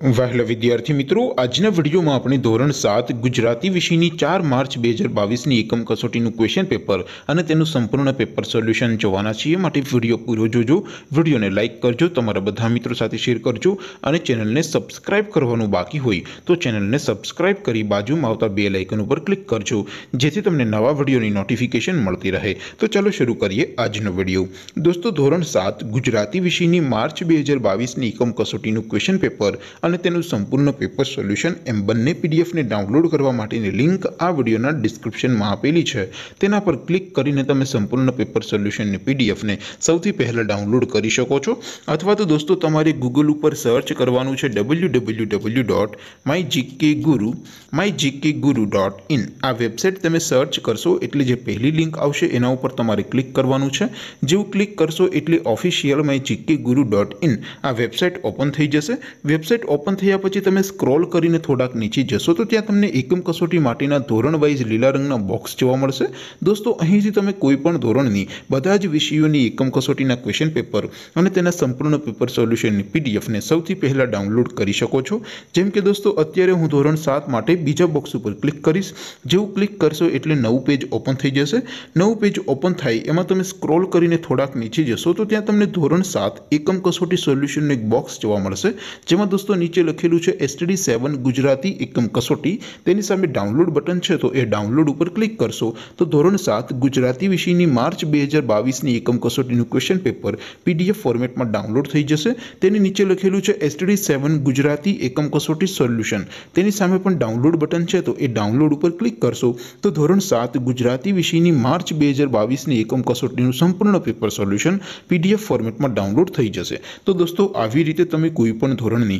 વહેલા વિદ્યાર્થી મિત્રો, આજના વિડીયોમાં આપણે ધોરણ સાત ગુજરાતી વિષયની ચાર માર્ચ બે હજાર બાવીસની એકમ કસોટીનું ક્વેશ્ચન પેપર અને તેનું સંપૂર્ણ પેપર સોલ્યુશન જોવાના છીએ. માટે વીડિયો પૂરો જોજો. વિડીયોને લાઇક કરજો, તમારા બધા મિત્રો સાથે શેર કરજો અને ચેનલને સબસ્ક્રાઇબ કરવાનું બાકી હોય તો ચેનલને સબસ્ક્રાઇબ કરી બાજુમાં આવતા બે લાઇકન ઉપર ક્લિક કરજો, જેથી તમને નવા વિડીયોની નોટિફિકેશન મળતી રહે. તો ચાલો શરૂ કરીએ આજનો વીડિયો. દોસ્તો, ધોરણ સાત ગુજરાતી વિષયની માર્ચ બે હજાર બાવીસની એકમ કસોટીનું ક્વેશ્ચન પેપર અને તેનું સંપૂર્ણ પેપર સોલ્યુશન એમ બંને પીડીએફને ડાઉનલોડ કરવા માટેની લિંક આ વિડીયોના ડિસ્ક્રિપ્શનમાં આપેલી છે તેના પર ક્લિક કરીને તમે સંપૂર્ણ પેપર સોલ્યુશનની પીડીએફને સૌથી પહેલાં ડાઉનલોડ કરી શકો છો અથવા તો દોસ્તો તમારે ગૂગલ ઉપર સર્ચ કરવાનું છે W W W dot my GK guru my GK guru dot in આ વેબસાઇટ તમે સર્ચ કરશો એટલે જે પહેલી લિંક આવશે એના ઉપર તમારે ક્લિક કરવાનું છે જેવું ક્લિક કરશો એટલે official my GK guru dot in આ વેબસાઇટ ઓપન થઈ જશે વેબસાઇટ ઓપન થયા પછી તમે સ્ક્રોલ કરીને થોડાક નીચે જશો તો ત્યાં તમને એકમ કસોટી માટેના ધોરણ વાઇઝ લીલા રંગના બોક્સ જોવા મળશે દોસ્તો અહીંથી તમે કોઈ પણ ધોરણની બધા જ વિષયોની એકમ કસોટીના ક્વેશ્ચન પેપર અને તેના સંપૂર્ણ પેપર સોલ્યુશનની પીડીએફને સૌથી પહેલાં ડાઉનલોડ કરી શકો છો જેમ કે દોસ્તો અત્યારે હું ધોરણ સાત માટે બીજા બોક્સ ઉપર ક્લિક કરીશ જેવું ક્લિક કરશો એટલે નવું પેજ ઓપન થઈ જશે નવું પેજ ઓપન થાય એમાં તમે સ્ક્રોલ કરીને થોડાક નીચે જશો તો ત્યાં તમને ધોરણ સાત એકમ કસોટી સોલ્યુશનનું એક બોક્સ જોવા મળશે જેમાં દોસ્તો નીચે લખેલું છે એસટીડી સેવન ગુજરાતી એકમ કસોટી તેની સામે ડાઉનલોડ બટન છે તો એ ડાઉનલોડ ઉપર ક્લિક કરશો તો ધોરણ સાત ગુજરાતી વિષયની માર્ચ બે હજાર બાવીસની એકમ કસોટીનું ક્વેશ્ચન પેપર પીડીએફ ફોર્મેટમાં ડાઉનલોડ થઈ જશે તેની નીચે લખેલું છે એસટીડી સેવન ગુજરાતી એકમ કસોટી સોલ્યુશન તેની સામે પણ ડાઉનલોડ બટન છે તો એ ડાઉનલોડ ઉપર ક્લિક કરશો તો ધોરણ સાત ગુજરાતી વિષયની માર્ચ બે હજાર બાવીસની એકમ કસોટીનું સંપૂર્ણ પેપર સોલ્યુશન પીડીએફ ફોર્મેટમાં ડાઉનલોડ થઈ જશે તો દોસ્તો આવી રીતે તમે કોઈ પણ ધોરણની